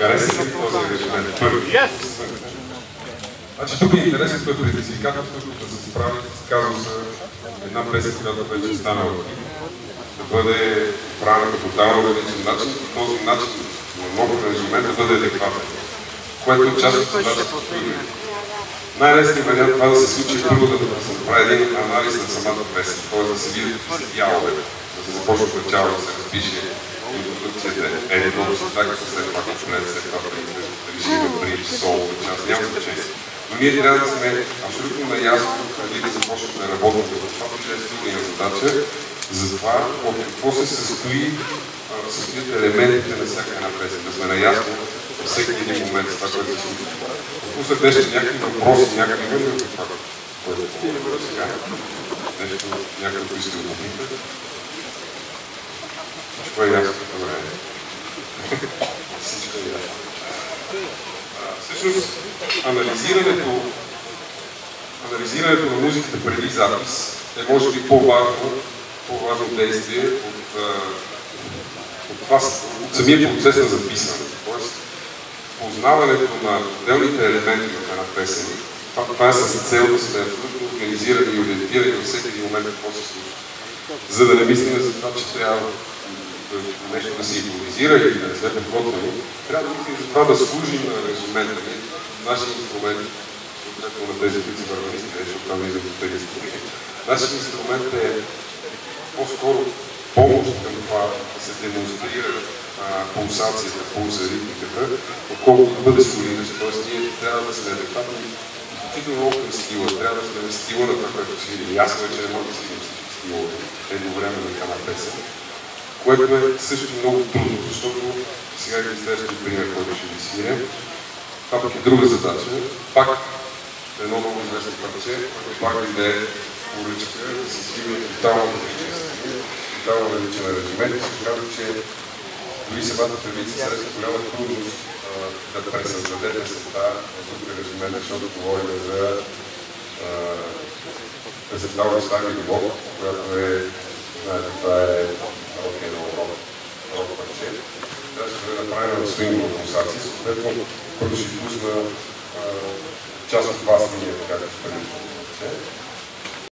Хареса ли този ангажимент? Първи. Yes! Значи тук е интересното е предизвикателството да се справи с казуса една песен, която вече е станала да бъде правена по тотално различен начин, по този начин на нов ангажимент да бъде адекватен, което е част от задачата. Най-лесният вариант това да се случи е първо да, се направи един анализ на самата песен, т.е. да се видят дяловете, да се започне от начало да се разпише интродукцията е едно така, след компонент, след това режима, при соло, част, няма значение. Но ние трябва да сме абсолютно наясно, преди да започнем да работим за това, че е задача, за това от какво се състои, състоят елементите на всяка една песен, да сме наясно във всеки един момент с това, което се случва. Се беше някакви въпроси, някакви ли това, което е сега? Нещо, някакво иска да попита? Всичко е ясно. Добре. Ясно. Всъщност, анализирането, анализирането на музиката преди запис е може би по-важно, по-важно действие от, от, това, от самия процес на записване. Тоест, познаването на отделните елементи в една песен, това, това е с цел да сме абсолютно организирани и ориентирани във всеки един момент какво се случва. За да не мислим за това, че трябва нещо да се импровизира или да не сме трябва да за това да служим на ангажимента ни, нашия инструмент, конкретно на тези, които са върванисти, защото там излизат от тези страни. Нашият инструмент е по-скоро помощ към това да се демонстрира пулсацията, пулса, ритмиката, отколкото да бъде солидна. Тоест ние трябва да сме адекватни изключително много към стила. Трябва да сме стила на това, което свирим. Ясно е, че не може да свирим всички стилове едновременно на една песен което е също много трудно, защото сега ви следващия пример, който ще ви свиря. Това пък е друга задача. Пак едно много известно парче, което пак ви е поръчка се свири тотално тотално различен аранжимент и се казва, че дори самата певица среща голяма трудност да пресъздаде песента в друг аранжимент, защото говорим за песента Остави любов, която е, знаете, това е рок-н-рол рок, рок парче. Трябваше да бъде направена в свингова пулсация, съответно първо ще пусна част от вас ние, така като предишното.